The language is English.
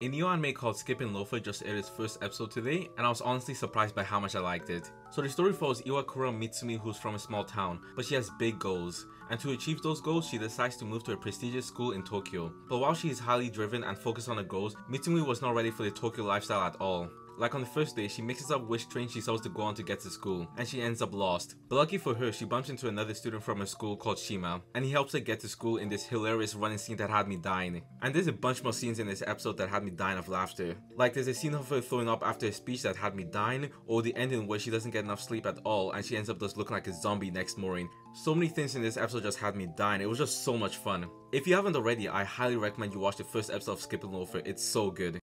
A new anime called Skip and Loafer just aired its first episode today, and I was honestly surprised by how much I liked it. So the story follows Iwakura Mitsumi who's from a small town, but she has big goals. And to achieve those goals, she decides to move to a prestigious school in Tokyo. But while she is highly driven and focused on her goals, Mitsumi was not ready for the Tokyo lifestyle at all. Like on the first day, she mixes up which train she's supposed to go on to get to school, and she ends up lost. But lucky for her, she bumps into another student from her school called Shima, and he helps her get to school in this hilarious running scene that had me dying. And there's a bunch more scenes in this episode that had me dying of laughter. Like there's a scene of her throwing up after a speech that had me dying, or the ending where she doesn't get enough sleep at all and she ends up just looking like a zombie next morning. So many things in this episode just had me dying, it was just so much fun. If you haven't already, I highly recommend you watch the first episode of Skip and Loafer, it's so good.